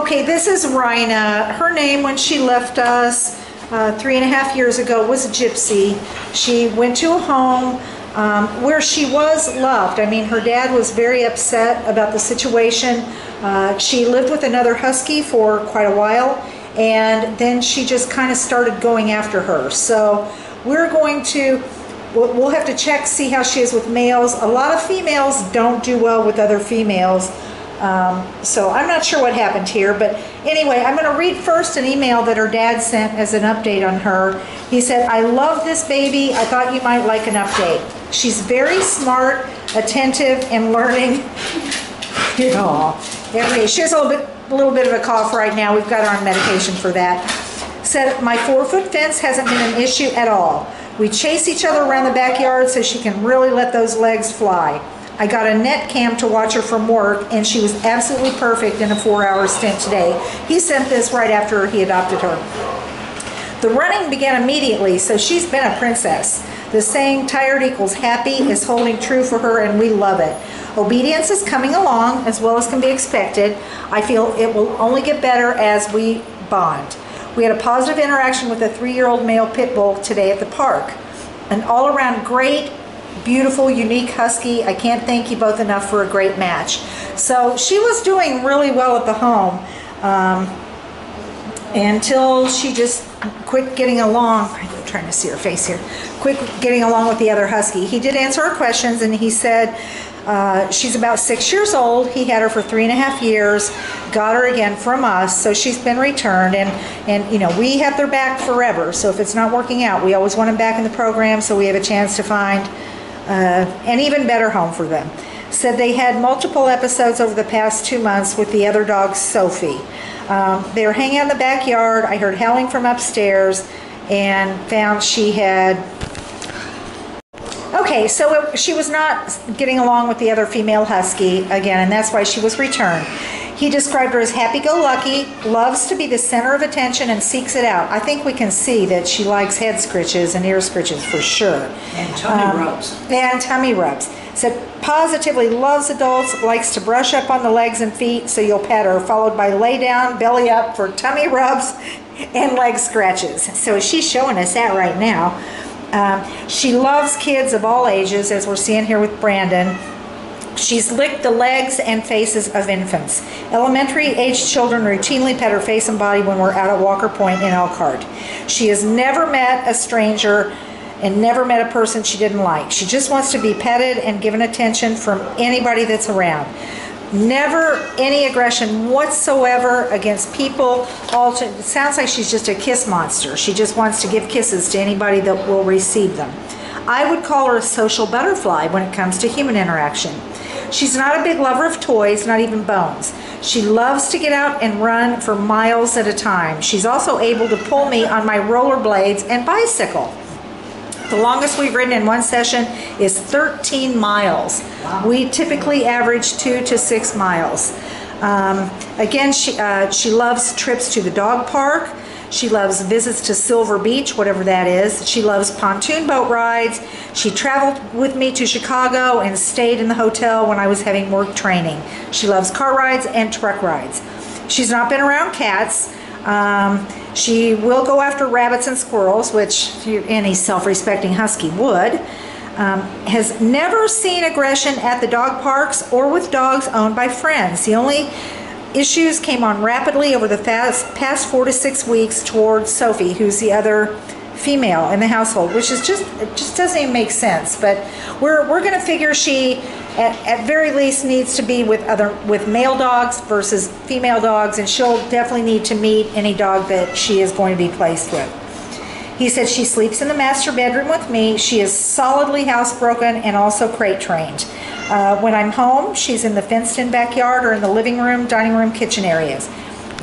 Okay, this is Ryna. Her name when she left us uh, three and a half years ago was Gypsy. She went to a home um, where she was loved. I mean, her dad was very upset about the situation. Uh, she lived with another husky for quite a while, and then she just kind of started going after her. So we're going to, we'll, we'll have to check, see how she is with males. A lot of females don't do well with other females. Um, so I'm not sure what happened here, but anyway, I'm going to read first an email that her dad sent as an update on her. He said, I love this baby. I thought you might like an update. She's very smart, attentive, and learning. you know, she has a little bit, a little bit of a cough right now. We've got her on medication for that. Said, my four foot fence hasn't been an issue at all. We chase each other around the backyard so she can really let those legs fly. I got a net cam to watch her from work, and she was absolutely perfect in a four hour stint today. He sent this right after he adopted her. The running began immediately, so she's been a princess. The saying tired equals happy is holding true for her, and we love it. Obedience is coming along as well as can be expected. I feel it will only get better as we bond. We had a positive interaction with a three year old male pit bull today at the park. An all around great beautiful, unique husky. I can't thank you both enough for a great match. So she was doing really well at the home um, until she just quit getting along. I'm trying to see her face here. Quit getting along with the other husky. He did answer her questions and he said, uh, she's about six years old. He had her for three and a half years, got her again from us, so she's been returned. And, and you know, we have their back forever. So if it's not working out, we always want them back in the program so we have a chance to find uh, an even better home for them. Said they had multiple episodes over the past two months with the other dog, Sophie. Um, they were hanging out in the backyard. I heard howling from upstairs and found she had. Okay, so it, she was not getting along with the other female husky again, and that's why she was returned. He described her as happy-go-lucky, loves to be the center of attention, and seeks it out. I think we can see that she likes head scritches and ear scritches for sure. And tummy um, rubs. And tummy rubs. Said positively loves adults, likes to brush up on the legs and feet, so you'll pet her, followed by lay down, belly up for tummy rubs and leg scratches. So she's showing us that right now. Um, she loves kids of all ages, as we're seeing here with Brandon. She's licked the legs and faces of infants. Elementary aged children routinely pet her face and body when we're out at Walker Point in Elkhart. She has never met a stranger and never met a person she didn't like. She just wants to be petted and given attention from anybody that's around. Never any aggression whatsoever against people. All to, it sounds like she's just a kiss monster. She just wants to give kisses to anybody that will receive them. I would call her a social butterfly when it comes to human interaction. She's not a big lover of toys, not even bones. She loves to get out and run for miles at a time. She's also able to pull me on my rollerblades and bicycle. The longest we've ridden in one session is 13 miles. Wow. We typically average two to six miles. Um, again, she, uh, she loves trips to the dog park. She loves visits to Silver Beach, whatever that is. She loves pontoon boat rides. She traveled with me to Chicago and stayed in the hotel when I was having work training. She loves car rides and truck rides. She's not been around cats. Um, she will go after rabbits and squirrels, which any self-respecting husky would. Um, has never seen aggression at the dog parks or with dogs owned by friends. The only issues came on rapidly over the fast, past four to six weeks towards Sophie, who's the other female in the household, which is just it just doesn't even make sense. But we're we're going to figure she, at, at very least, needs to be with other with male dogs versus female dogs, and she'll definitely need to meet any dog that she is going to be placed with. He said she sleeps in the master bedroom with me. She is solidly housebroken and also crate trained. Uh, when I'm home, she's in the fenced in backyard or in the living room, dining room, kitchen areas.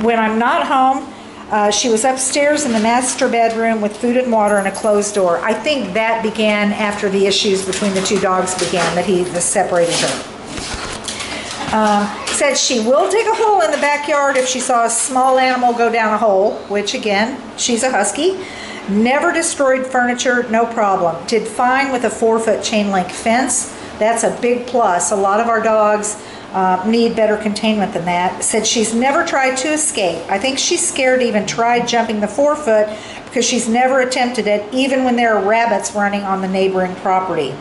When I'm not home, uh, she was upstairs in the master bedroom with food and water and a closed door. I think that began after the issues between the two dogs began, that he separated her. Uh, said she will dig a hole in the backyard if she saw a small animal go down a hole, which again, she's a husky. Never destroyed furniture, no problem. Did fine with a four foot chain link fence. That's a big plus. A lot of our dogs uh, need better containment than that. Said she's never tried to escape. I think she's scared to even try jumping the forefoot because she's never attempted it, even when there are rabbits running on the neighboring property.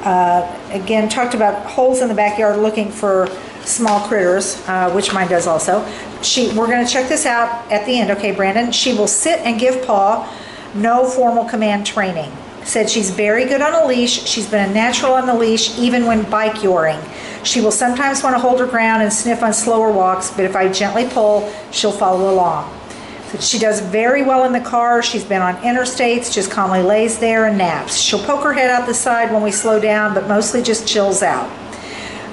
Uh, again, talked about holes in the backyard looking for small critters, uh, which mine does also. She, we're going to check this out at the end, okay, Brandon? She will sit and give paw, no formal command training. Said she's very good on a leash. She's been a natural on the leash, even when bikejoring. She will sometimes want to hold her ground and sniff on slower walks, but if I gently pull, she'll follow along. So she does very well in the car. She's been on interstates, just calmly lays there and naps. She'll poke her head out the side when we slow down, but mostly just chills out.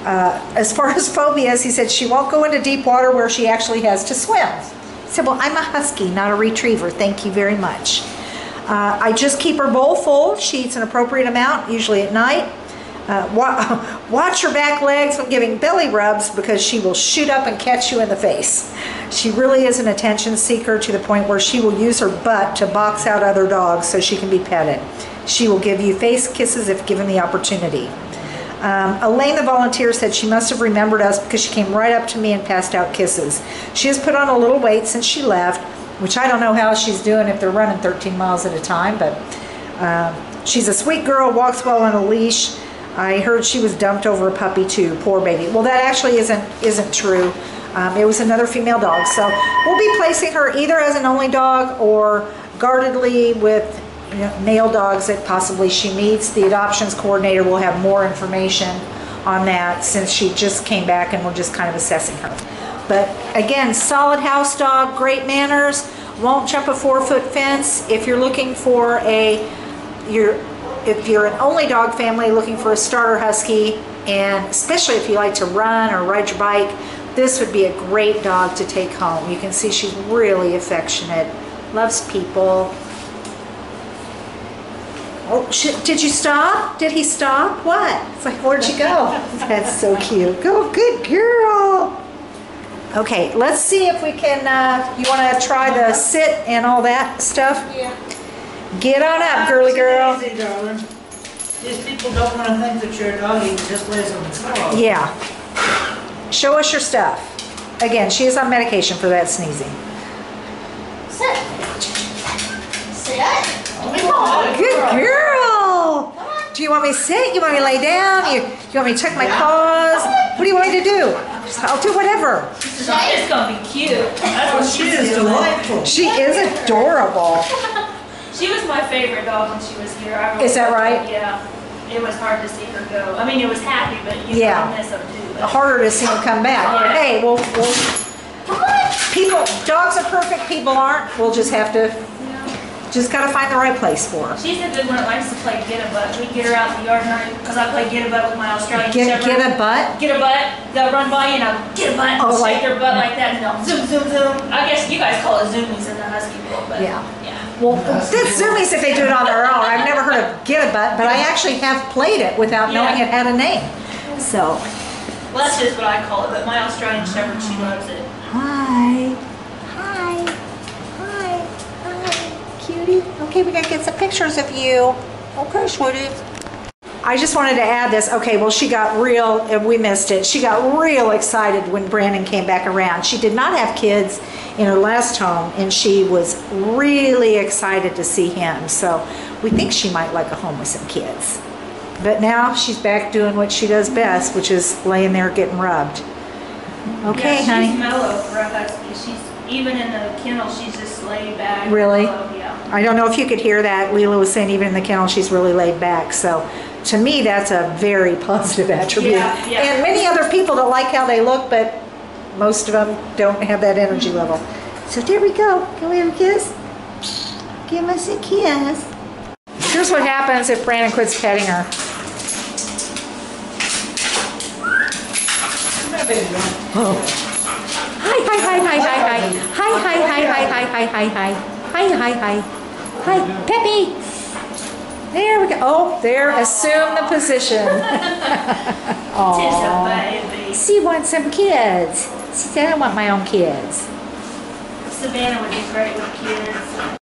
Uh, as far as phobias, he said she won't go into deep water where she actually has to swim. I said, well, I'm a husky, not a retriever. Thank you very much. Uh, I just keep her bowl full. She eats an appropriate amount, usually at night. Uh, wa- watch her back legs when giving belly rubs because she will shoot up and catch you in the face. She really is an attention seeker to the point where she will use her butt to box out other dogs so she can be petted. She will give you face kisses if given the opportunity. Um, Elaine, the volunteer, said she must have remembered us because she came right up to me and passed out kisses. She has put on a little weight since she left, which I don't know how she's doing if they're running 13 miles at a time, but um, she's a sweet girl, walks well on a leash. I heard she was dumped over a puppy too, poor baby. Well, that actually isn't isn't true. Um, it was another female dog, so we'll be placing her either as an only dog or guardedly with you know, male dogs that possibly she meets. The adoptions coordinator will have more information on that since she just came back and we're just kind of assessing her. But again, solid house dog, great manners, won't jump a four foot fence. If you're looking for a, you're, if you're an only dog family looking for a starter husky, and especially if you like to run or ride your bike, this would be a great dog to take home. You can see she's really affectionate, loves people. Oh, did you stop? Did he stop? What? It's like, where'd you go? That's so cute. Go, good girl. Okay, let's see if we can, uh, you want to try the sit and all that stuff? Yeah. Get on up, girly girl. Easy, darling. These people don't want to think that you're a doggy just lays on the floor. Yeah. Show us your stuff. Again, she is on medication for that sneezing. Sit. Sit. Come on. Good girl. Do you want me to sit? You want me to lay down? You, you want me to check my paws? What do you want me to do? I'll do whatever. She's just gonna be cute. That's what She is delightful. She is adorable. She was my favorite dog when she was here. Really Is that loved her. right? Yeah. It was hard to see her go. I mean, it was happy, but you Yeah. yeah. miss them too. But Harder to see her come back. Yeah. Hey, well, well, people, dogs are perfect, people aren't. We'll just have to, just gotta find the right place for her. She's a good one that likes to play get a butt. We get her out in the yard because I play get a butt with my Australian Get, Shepherd. get a butt? Get a butt. They'll run by you and I'll get a butt. Oh, and like- shake their butt like that and they'll zoom, zoom, zoom. I guess you guys call it zoomies in the husky world, but Yeah. yeah. Well, that's zoomies if they do it on their own. I've never heard of get a butt, but I actually have played it without knowing it had a name. So, Well, that's just what I call it, but my Australian Shepherd, she loves it. hi, hi, hi, hi, cutie. Okay, we gotta get some pictures of you. Okay, sweetie. I just wanted to add this. Okay, well, she got real, and we missed it. She got real excited when Brandon came back around. She did not have kids in her last home, and she was really excited to see him. So we think she might like a home with some kids. But now she's back doing what she does best, which is laying there getting rubbed. Okay, yeah, honey. She's mellow for a husky. She's even in the kennel. She's just laid back. Really? mellow, yeah. I don't know if you could hear that. Leela was saying even in the kennel, she's really laid back. So to me, that's a very positive attribute. Yeah, yeah. And many other people don't like how they look, but most of them don't have that energy mm-hmm. level. So there we go. Can we have a kiss? Give us a kiss. Here's what happens if Brandon quits petting her. Come here, baby, darling. Hi, hi, hi, hi, hi, hi. Hi, hi, hi, hi, hi, hi, hi, hi. Hi, hi, hi. Hi, Peppy. There we go. Oh, there, assume the position. Baby. She wants some kids. She said, I want my own kids. Savannah would be great with kids.